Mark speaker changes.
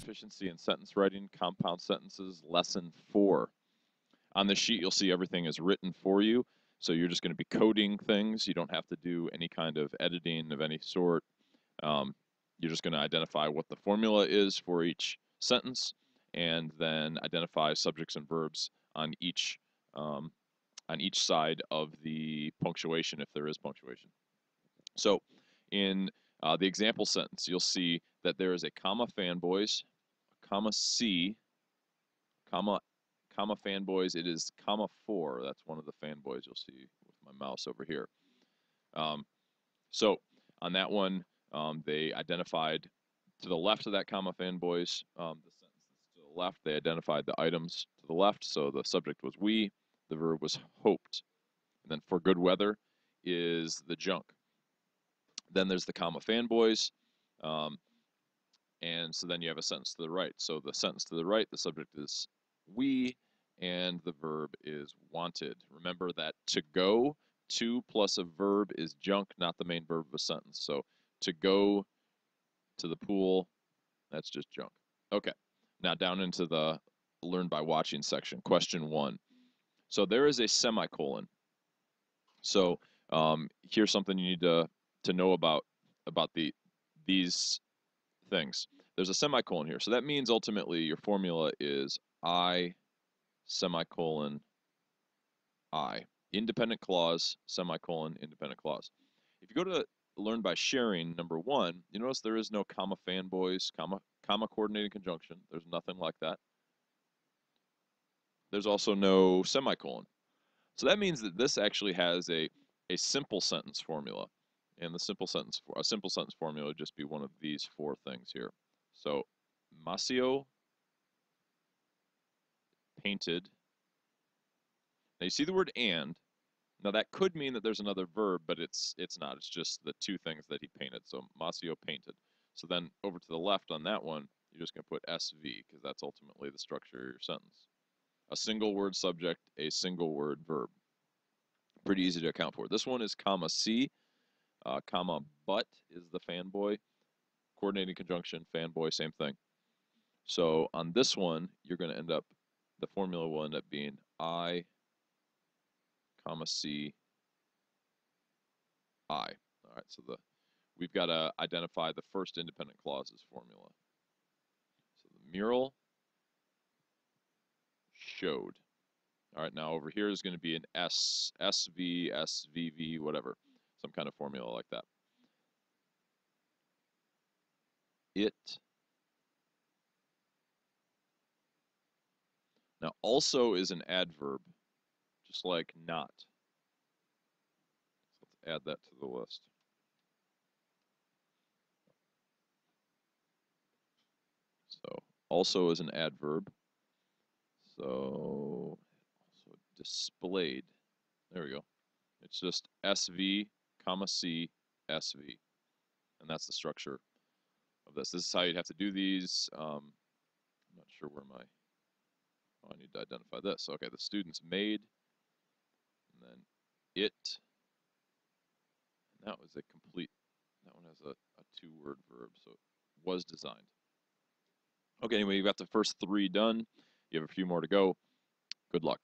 Speaker 1: Proficiency in Sentence Writing, Compound Sentences, Lesson 4. On the sheet, you'll see everything is written for you. So you're just going to be coding things. You don't have to do any kind of editing of any sort. Um, you're just going to identify what the formula is for each sentence and then identify subjects and verbs on each um, on each side of the punctuation if there is punctuation. So in uh, the example sentence, you'll see that there is a comma fanboys, comma C, comma, comma fanboys. It is comma for. That's one of the fanboys you'll see with my mouse over here. Um, so on that one, um, they identified to the left of that comma fanboys, um, the sentence to the left, they identified the items to the left. So the subject was we, the verb was hoped. And then for good weather is the junk. Then there's the comma fanboys. Um, and so then you have a sentence to the right. So the sentence to the right, the subject is we, and the verb is wanted. Remember that to go, to plus a verb is junk, not the main verb of a sentence. So to go to the pool, that's just junk. Okay, now down into the learn by watching section. Question one. So there is a semicolon. So um, here's something you need to to know about about the these things. There's a semicolon here. So that means ultimately your formula is I semicolon I. Independent clause, semicolon, independent clause. If you go to learn by sharing, number one, you notice there is no comma fanboys, comma, comma coordinating conjunction. There's nothing like that. There's also no semicolon. So that means that this actually has a, a simple sentence formula. And the simple sentence, a simple sentence formula would just be one of these four things here. So, Masio painted. Now you see the word and. Now that could mean that there's another verb, but it's it's not. It's just the two things that he painted. So Masio painted. So then over to the left on that one, you're just going to put SV because that's ultimately the structure of your sentence. A single word subject, a single word verb. Pretty easy to account for. This one is comma C uh, comma, but is the fanboy. Coordinating conjunction, fanboy, same thing. So on this one, you're going to end up, the formula will end up being I, comma C, I. All right, so the we've got to identify the first independent clauses formula. So the mural showed. All right, now over here is going to be an S, SV, SVV, whatever some kind of formula like that. It. Now, also is an adverb, just like not. So let's add that to the list. So, also is an adverb. So, also displayed. There we go. It's just SV comma C, SV. And that's the structure of this. This is how you'd have to do these. Um, I'm not sure where my, oh, I need to identify this. Okay, the students made, and then it, and that was a complete, that one has a, a two-word verb, so it was designed. Okay, anyway, you've got the first three done. You have a few more to go. Good luck.